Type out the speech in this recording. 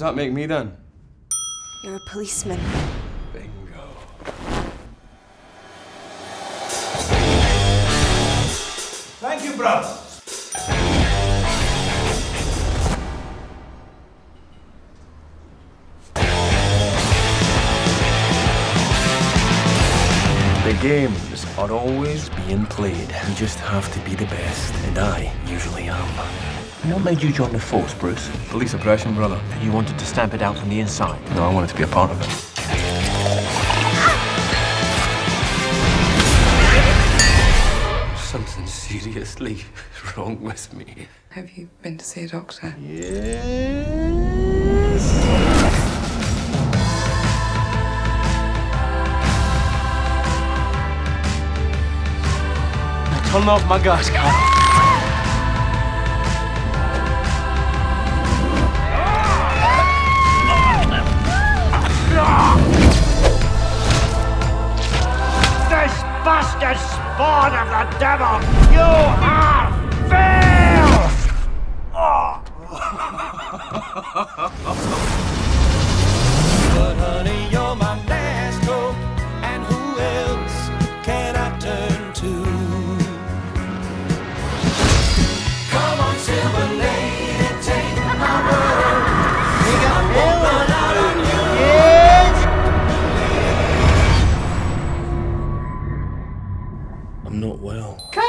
that make me then? You're a policeman. Bingo. Thank you, brother. The games are always being played. You just have to be the best, and I usually am. What made you join the force, Bruce? Police oppression, brother. And you wanted to stamp it out from the inside. No, I wanted to be a part of it. Something seriously wrong with me. Have you been to see a doctor? Yes. Turn off my gas, Carl. bastard spawn of the devil! You are failed! Oh. but honey, not well. Come